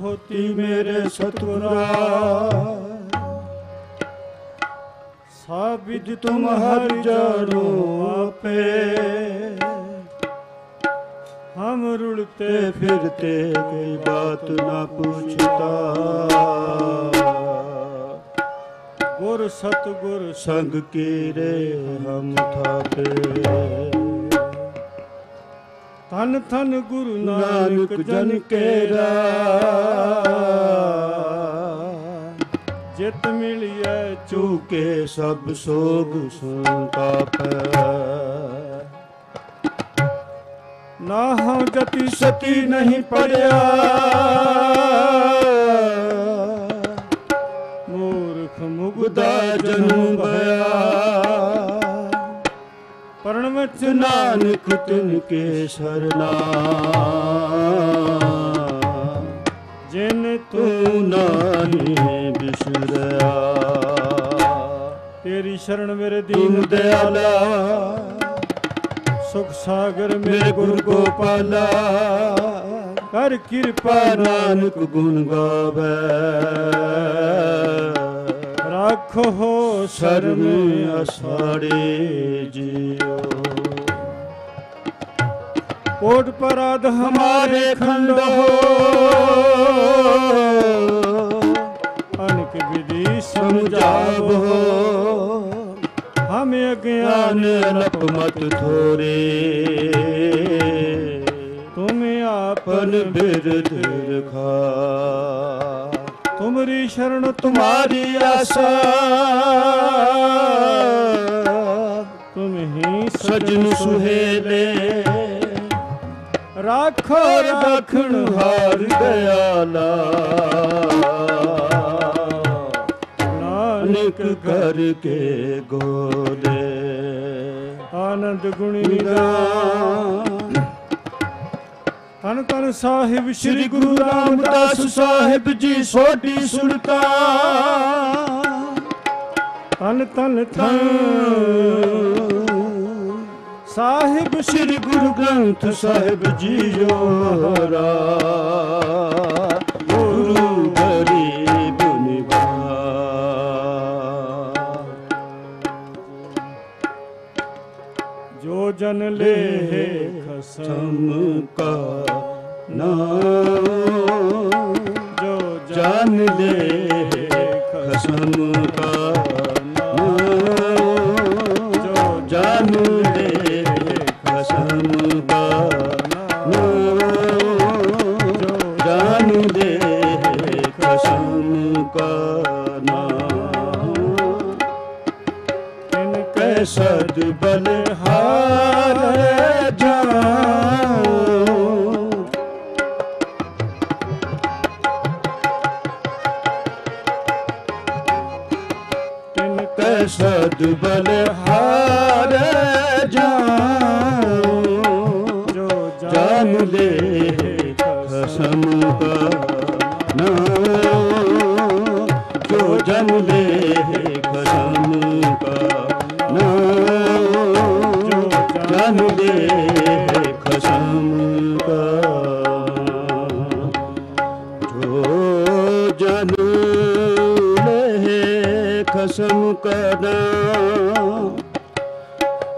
ਹੋਤੀ ਮੇਰੇ ਸਤੁਰਾ ਸਾਬਿਦ ਤੁਮ ਹਰ ਜਾਣੋ ਆਪੇ। ਹਮ ਰੁਲਤੇ ਫਿਰਤੇ ਕੋਈ ਬਾਤ ਨਾ ਪੁੱਛਤਾ ਗੁਰ ਸਤਗੁਰ ਸੰਗ ਕੀਰੇ ਹਮ ਥਾਪੇ। ਤਨ ਤਨ ਗੁਰੂ ਨਾਨਕ ਜਨ ਕੇਰਾ। ਜਿਤ ਮਿਲਿਐ ਚੂਕੇ ਸਭ ਸੋਗ ਸੰਤਾਪੈ। ਨਾ ਹਉ ਜਤੀ ਸਤੀ ਨਹੀਂ ਪੜਿਆ। ਮੂਰਖ ਮੁਗਦਾ ਗੁਦਾ ਜਨਮ ਵਿੱਚ ਨਾਨਕ ਤਿਨ ਕੇ ਸਰਨਾ ਜਿਨ ਤੂੰ ਨਾਹੀ ਬਿਸਰਿਆ ਤੇਰੀ ਸ਼ਰਨ ਮੇਰੇ ਦੀਨ ਦਿਆਲਾ। ਸੁਖ ਸਾਗਰ ਮੇਰੇ ਗੁਰ ਗੋਪਾਲਾ। ਕਰ ਕਿਰਪਾ ਨਾਨਕ ਗੁਣ ਗਾਵੇ। ਰੱਖੋ ਸ਼ਰਨ ਅਸਾੜੇ ਜਿਉ ਕੋਟ ਪਰਾਧ ਹਮਾਰੇ ਖੰਡ ਹੋ। ਅਨਕ ਵਿਧੀ ਸਮਝਾਵੋ। ਹਮ ਅਗਿਆਨ ਗਿਆਨ ਰਪ ਮਤ ਥੋਰੇ। ਤੁਮ ਪਨ ਆਪਨ ਬਿਰਧ ਰਖਾ ਤੁਮਰੀ ਸ਼ਰਨ ਤੁਮਾਰੀ ਆਸਾ। ਤੁਮ ਹੀ ਸਜਨ ਸੁਹੇਲੇ। ਰਾਖੋ ਰਾਖਣ ਹਾਰ ਦਇਆਲਾ। ਨਾਨਕ ਨਿਕ ਕਰਕੇ ਗੋਲੇ। ਆਨੰਦ ਗੁਣੀ ਨਿਦਾਨ ਤਨ ਤਨ ਸਾਹਿਬ ਸ੍ਰੀ ਗੁਰੂ ਰਾਮਦਾਸ ਸਾਹਿਬ ਜੀ ਸੋਢੀ ਸੁਣਤਾ ਤਨ ਤਨ ਤਨ ਸਾਹਿਬ ਸ੍ਰੀ ਗੁਰੂ ਗ੍ਰੰਥ ਸਾਹਿਬ ਜੀ ਜੋਰਾ ਗੁਰੂ ਗਰੀਬ ਨਿਵਾਜ ਜੋ ਜਨ ਲੇ ਖਸਮ ਸਮ ਕਾ ਨਾਮ ਜੋ ਜਾਨ ਲੈ ਖਸਮ ਕਾ ਨਾਮ ਜੋ ਜਾਨ ਲੈ ਖਸਮ ਕਾ ਨਾਮ ਜਾਨ ਲੈ ਖਸਮ ਕਾ ਨਾਮ ਤਿਨ ਕੈ ਕੈ ਸਦ ਬਲਹਾਰ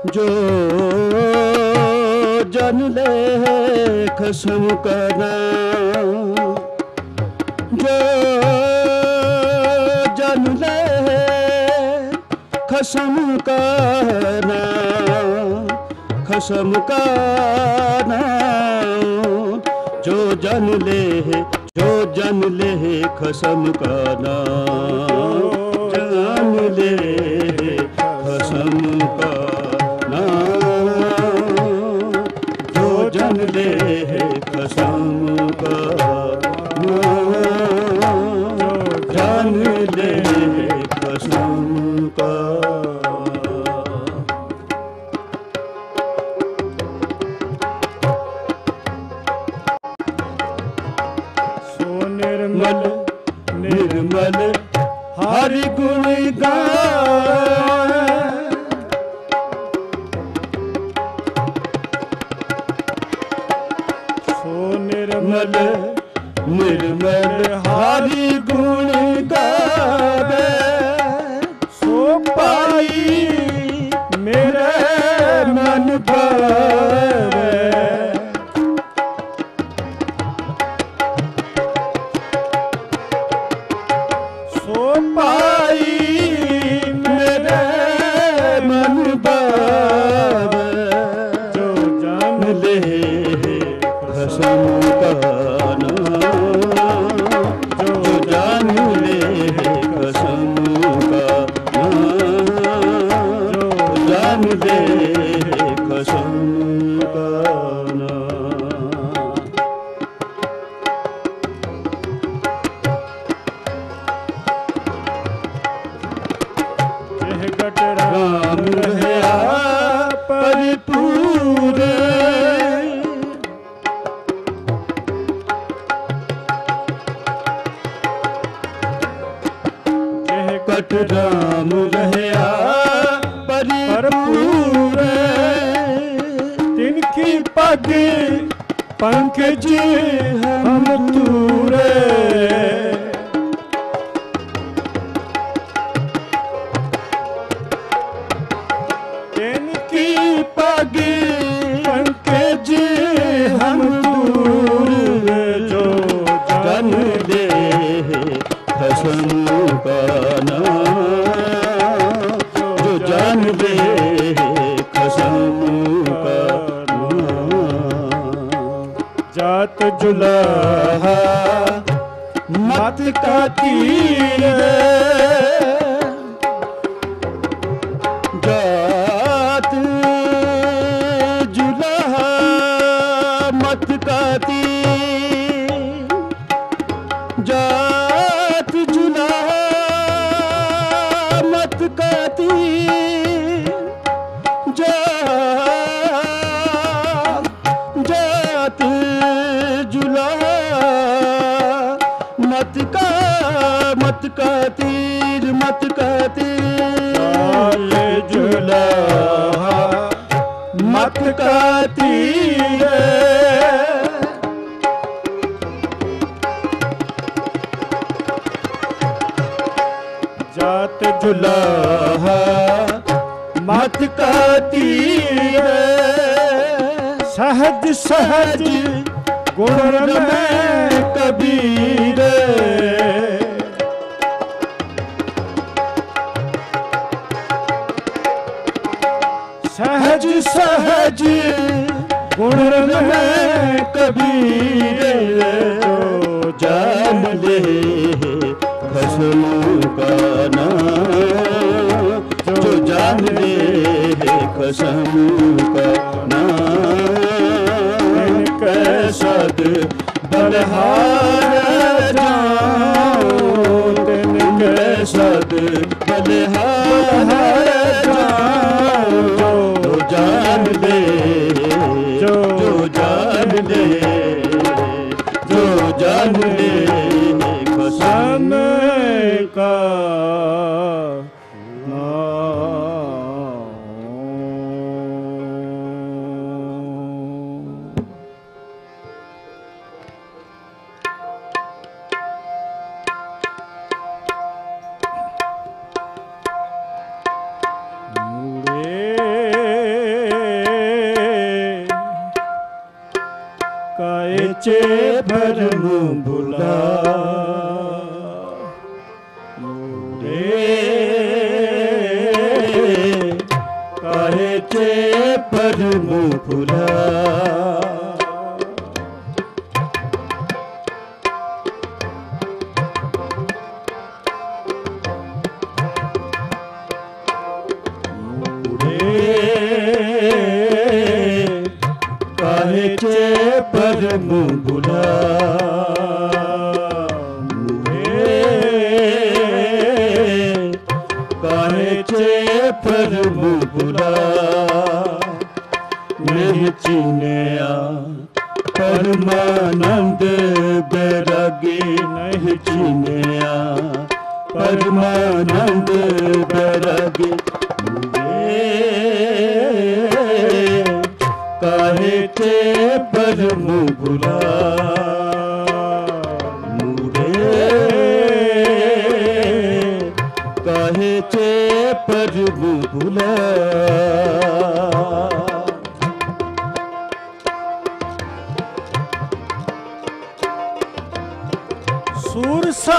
ਜੋ ਜਨ ਲੈ ਖਸਮ ਕਨਾ ਜੋ ਜਨ ਲੈ ਖਸਮ ਕਨਾ ਖਸਮ ਕਨਾ ਜੋ ਜਨ ਲੈ ਜੋ ਜਨ ਲੈ ਖਸਮ ਕਨਾ ਜਨ ਲੈ ਨਿਰਮਲ ਨਿਰਮਲ ਹਰੀ ਗੁਣ ਗਾਵੇ। ਸੋ ਪਾਈ ਮੇਰੇ ਮਨ ਪਰ पंकज हम तूरे जात जुला मत काती जा जात जुला मत का मत का तीर मत का तीर जुला मत का तीर चुल्हा मत का तीर सहज सहज गुण में कबीर सहज सहज गुण में कबीर तो जान ले खसमा बचे परम फुला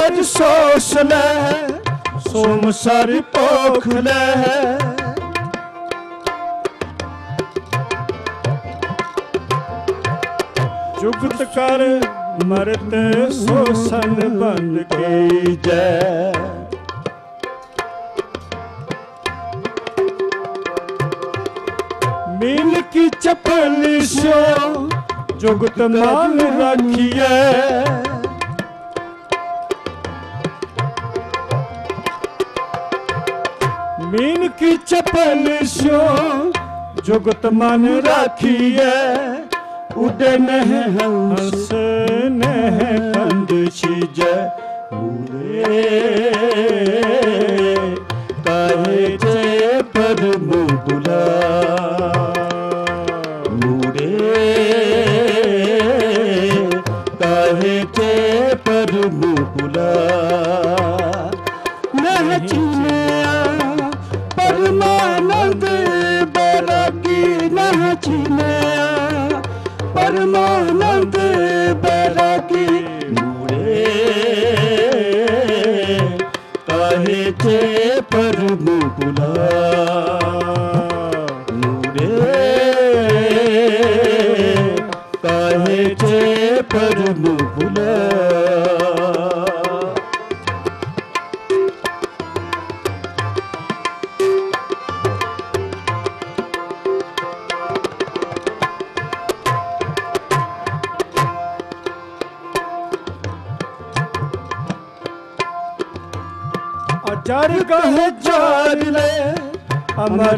ਸਜ ਸੋਸ ਲੈ ਸੋਮ ਸਰ ਪੋਖ ਲੈ। ਜੁਗਤ ਕਰ ਮਰਤ ਸੋ ਸੰਨ ਬੰਦ ਕੇ ਜੈ ਮਿਲ ਕੀ ਚਪਲ ਸੋ ਜੁਗਤ ਮਾਨ ਰਾਖੀਐ। चपल शो जुगत मन राखिए उदे नह हंस नह कंद छिज उरे कहे जे पर मुबुला मुरे कहे जे पर मुबुला ਸੱਚੀ ਮੈਂ ਪਰਮਾਨੰਦ ਬੈਰਾਗੀ ਮੂੜੇ ਕਾਹੇ ਤੇ ਪ੍ਰਭੂ ਬੁਲਾ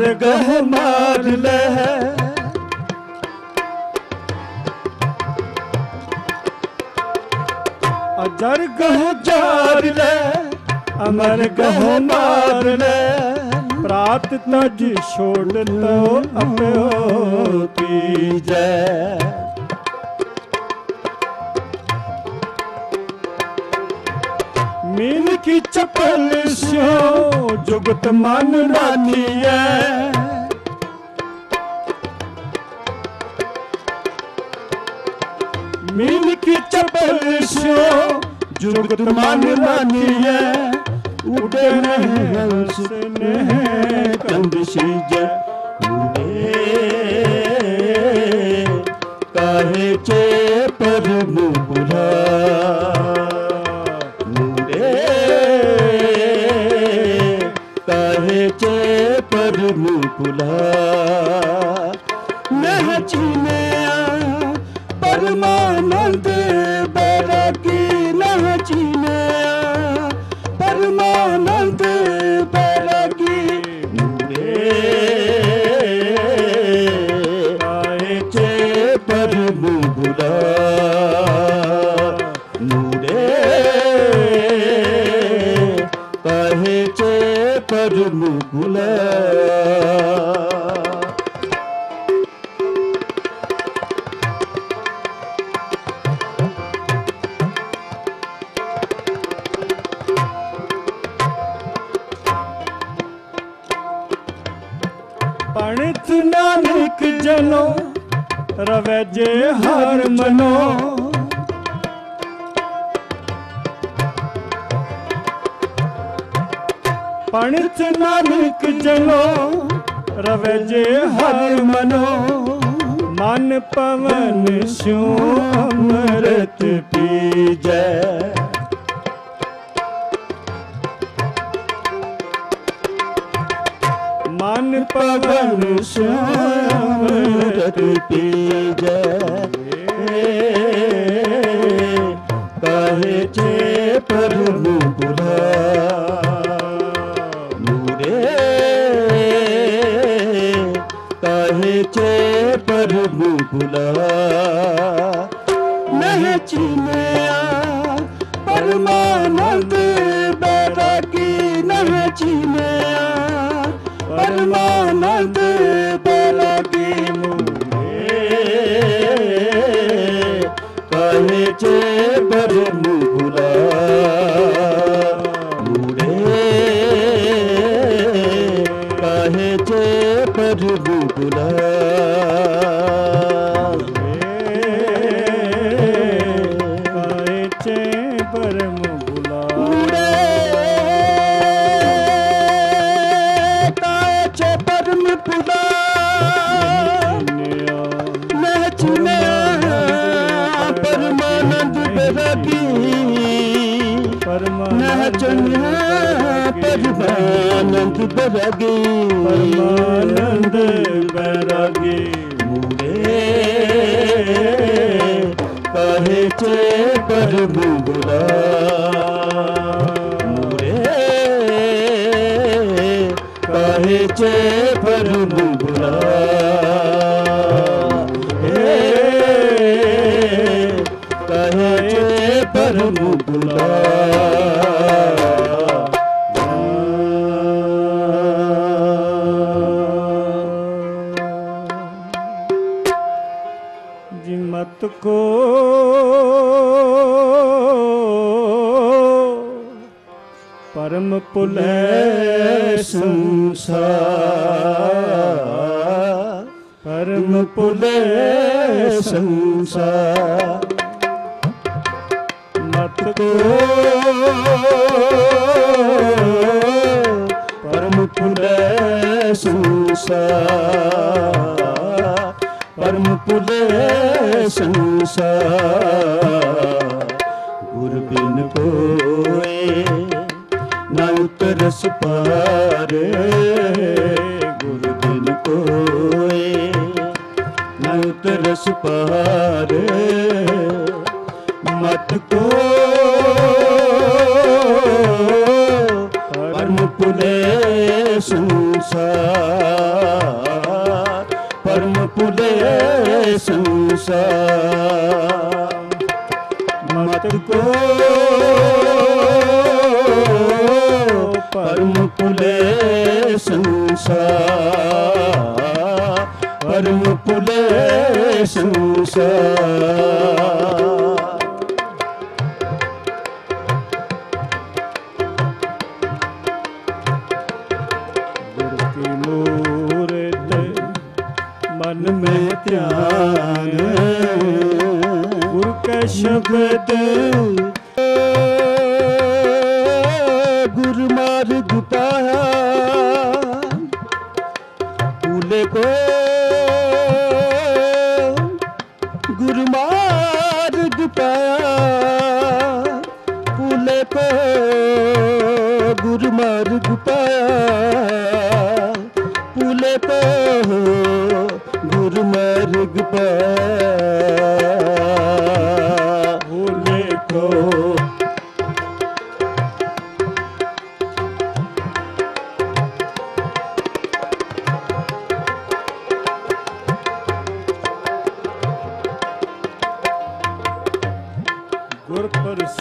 ਅਮਰ ਗਹ ਮਾਰ ਲੈ। ਅਜਰ ਗਹ ਜਾਰ ਲੈ, ਅਮਰ ਗਹ ਮਾਰ ਲੈ। ਪ੍ਰਾਤ ਤਜ ਛੋੜ ਤੋ ਅਪਿਓ ਜੈ की चपल स्यो जुगत मन रानिए मीन की चपल स्यो जुगत मन रानिए उड़े महल स्नेह कंदशीज उड़े काहे चे पर मुबुला ਗੁਰੂਕੁਲਾ ਮਹਿ ਪਰਮਾਨੰਦ ਬੈ ਮਨ ਪਵਨ ਸੁਮਰਤ ਪੀਜੈ ਕਹੇ ਜੇ ਪ੍ਰਭੂ ਬੁਲਾ ਕਹੇ ਜੇ ਪ੍ਰਭੂ ਬੁਲਾ ਨਹਿ ਚਿਨਿਆ? ਪਰਮਾਨੰਦ ਬੈਰਾਗੀ ਨਹਿ ਚਿਨਿਆ? परमानंद बैरागी मुरे काहे ਪਿੰਡਾ ਮੈਂ ਚੁਨਿਆ ਪਰਮਾਨੰਦ ਬਰਗੀ ਮੈਂ ਚੁਨਿਆ ਪਰਮਾਨੰਦ ਬਰਗੀ ਪਰਮਾਨੰਦ ਬਰਗੀ ਮੁੰਡੇ ਕਹੇ ਚੇ ਪ੍ਰਭੂ ਬੁਲਾ ਮੁਰੇ ਕਹੇ ਚੇ ਪ੍ਰਭੂ ਬੁਲਾ ਭੁਲੇ ਸੰਸਾਰ। ਮਤ ਕੋ ਪਰਮ ਪੁਲੇ ਸੰਸਾਰ। ਪਰਮ ਪੁਲੇ ਸੰਸਾਰ। ਗੁਰ ਬਿਨ ਕੋਏ ਨਾ ਉਤਰਸ ਪਾਰੇ। ਉਤਰਸ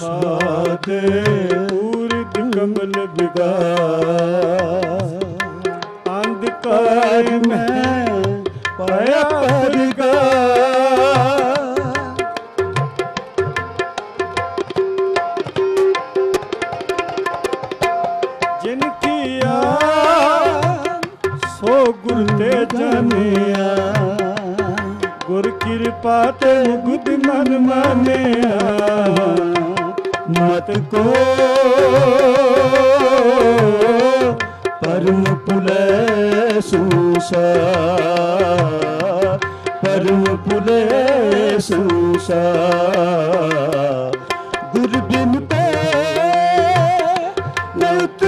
ਪ੍ਰਸਾਦ ਪੂਰਿਤ ਕਮਲ ਬਿਗਾ ਅੰਧਕਾਰ ਮੈਂ ਪਾਇਆ ਪਰਗਾ ਜਿਨ ਕੀਆ ਸੋ ਗੁਰ ਤੇ ਜਾਣਿਆ ਗੁਰ ਕਿਰਪਾ ਤੇ ਮੁਗਦ ਮਨ ਮਾਨਿਆ। ਮਤ ਕੋ ਪਰਮ ਪੁਲੇ ਸੰਸਾਰ ਪਰਮ ਪੁਲੇ ਸੰਸਾਰ ਗੁਰ ਬਿਨ ਪੈ ਨਉਤ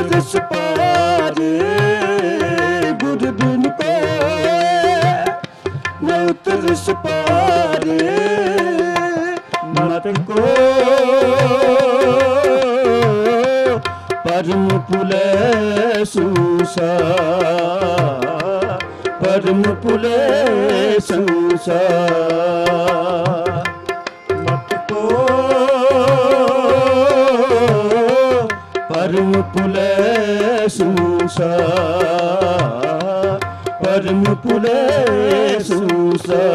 ਪੁਲੇ ਸੰਸਾਰ ਪਰਮ ਪੁਲੇ ਸੰਸਾਰ ਮਤ ਕੋ ਪਰਮ ਪੁਲੇ ਸੰਸਾਰ ਪਰਮ ਪੁਲੇ ਸੰਸਾਰ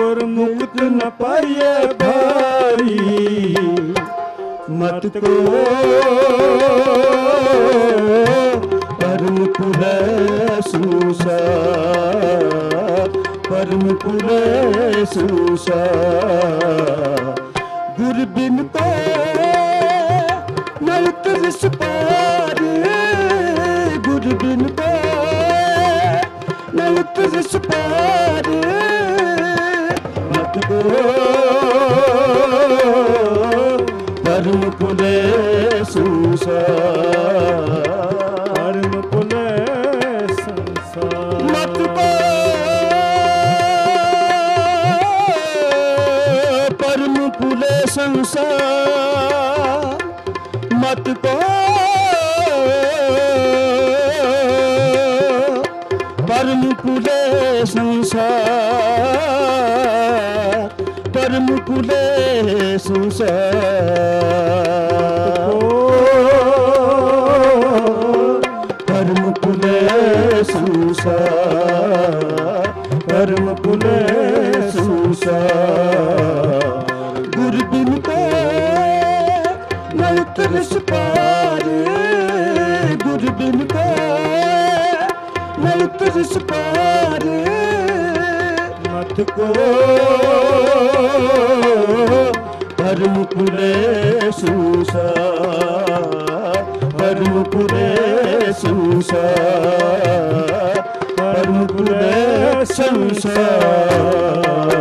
ਗੁਰ ਮੁਕਤ ਨ ਪਾਈਏ ਭਾਰੀ। ਮਤ ਕੋ ਪਰਮ ਪੁਰੈ ਸੂਸਾ। ਪਰਮ ਪੁਰੈ ਸੂਸਾ। ਗੁਰ ਬਿਨ ਕੋ ਨਲ ਤਿਸ ਪਾਰ। ਗੁਰ ਬਿਨ ਕੋ ਨਲ ਤਿਸ ਪਾਰ। ਮਤ ਕੋ ਕੋ ਪਰਮ ਪੁਰੇ ਸੰਸਾਰ ਪਰਮ ਪੁਰੇ ਸੰਸਾਰ ਪਰਮ ਪੁਰੇ ਸੰਸਾਰ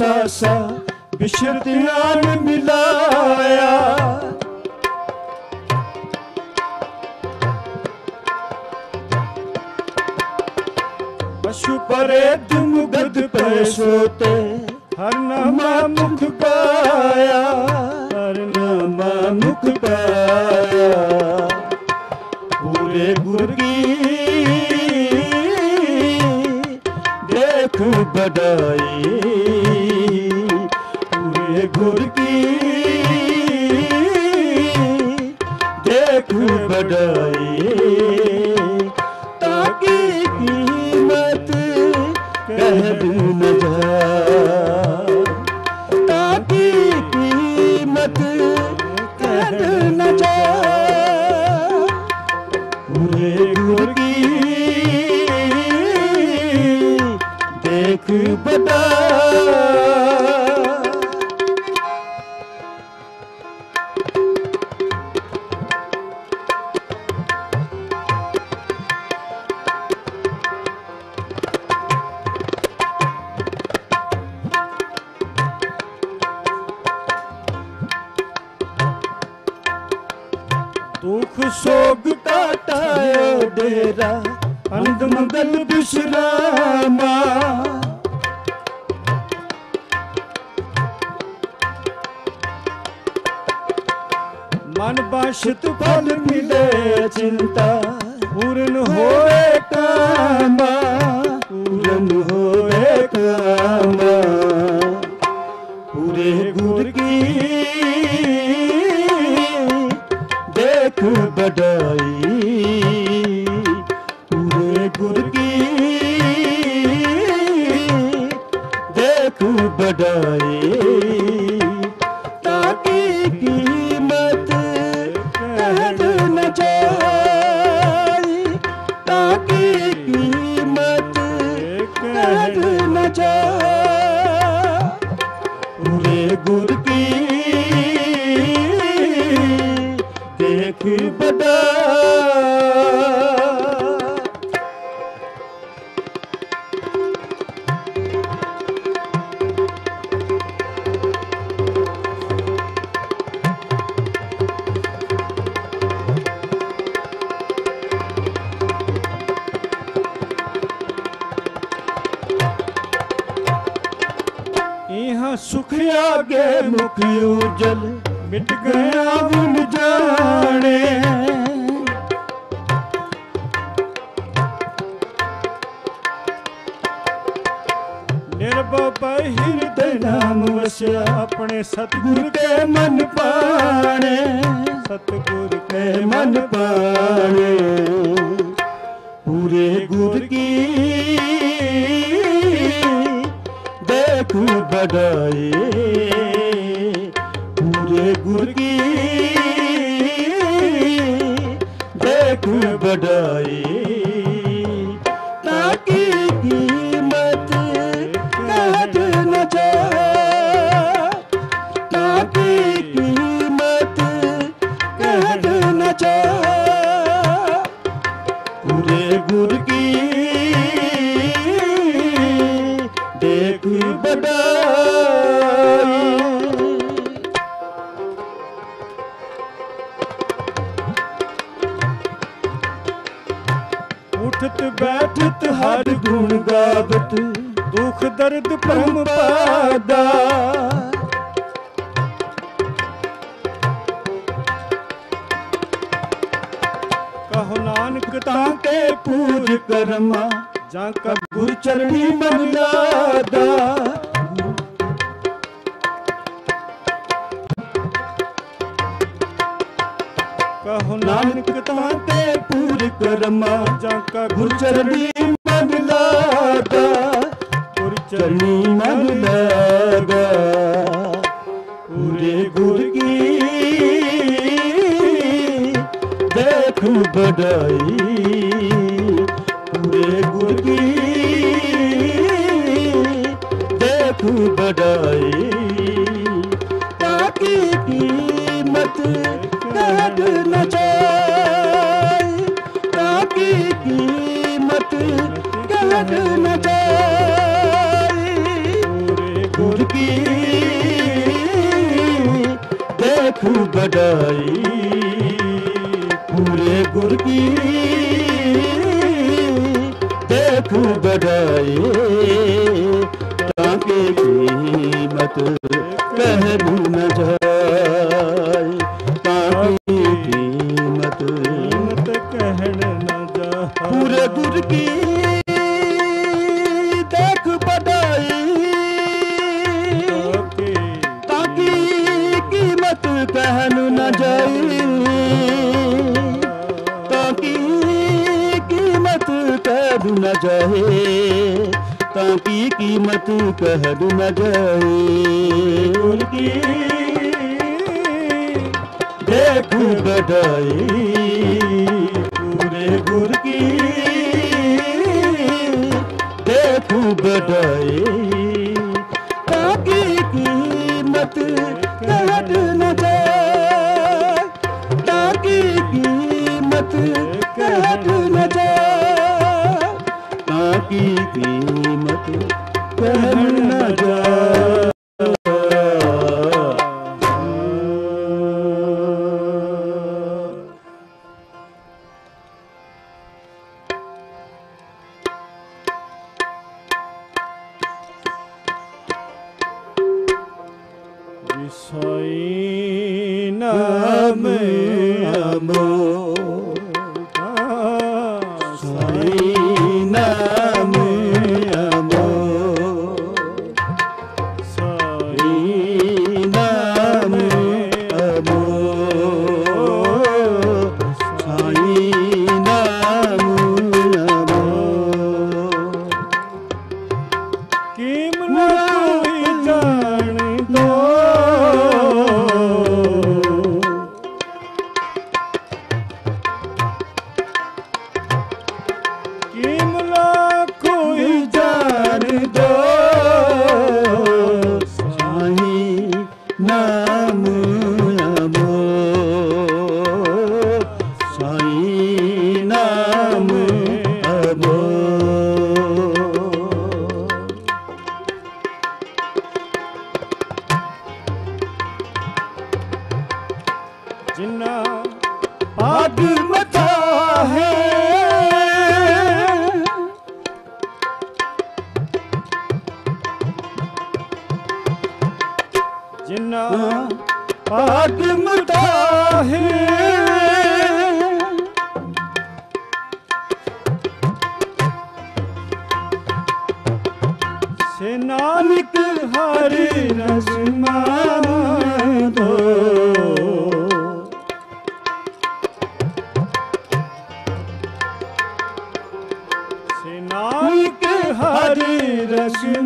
ਪਾਇਓ ਤਨ ਸਾਸਾ ਬਿਸ਼ਰਤਿਆਨ ਮਿਲਾਇਆ। ਪਸ਼ੂ ਪਰੇ ਤੁਮ ਗਦ ਪੈ ਸੋਤੇ ਹਰ ਨਾਮਾ ਮੁਖ ਪਾਇਆ। ਪੂਰੇ ਗੁਰ ਕੀ? ਦੇਖ ਬਤਾ ਨਿਰਭਉ ਪੈ ਹਿਰਦੇ ਨਾਮ ਵਸਿਆ ਆਪਣੇ ਸਤਿਗੁਰ ਕੇ ਮਨ ਪਾਣੇ। ਸਤਿਗੁਰ ਕੇ ਮਨ ਪਾਣੇ। ਪੂਰੇ ਗੁਰ ਕੀ ਦੇਖ ਬੜਾਏ ਪੂਰੇ ਗੁਰ ਕੀ ਦੇਖ ਬੜਾਏ ਗੁਣ ਗਾਵਤ ਦੁਖ ਦਰਦ ਭਰਮ ਪਾਦਾ। ਕਹੋ ਨਾਨਕ ਤਾਂ ਕੇ ਪੂਜ ਕਰਮਾ, ਜਾਂ ਕਾ ਗੁਰ ਚਰਣੀ ਮਨ ਲਾਦਾ। ਕਹੋ ਨਾਨਕ ਤਾਂ ਤੇ ਪੂਰ ਕਰਮਾ, ਜਾਂ ਕਾ ਗੁਰ ਚਰਣੀ ਮਨ ਲਾਦਾ ਗੁਰ ਚਰਣੀ ਮਨ ਲਾਗਾ ਪੂਰੇ ਗੁਰ ਕੀ ਦੇਖ ਬੜਾਈ ਪੂਰੇ ਗੁਰ ਕੀ ਦੇਖ ਬੜਾਈ ਤਾਕੀ ਕੀ ਕੀਮਤ ਕਦ ਨ ਦੇਖ ਬੜਾਈ ਪੂਰੇ ਗੁਰ ਕੀ? ਦੇਖ ਬੜਾਈ ਤਾਂ ਕਿ ਕੀਮਤ ਕਹਿ ਨ ਜਾਏ। ਹਰਿ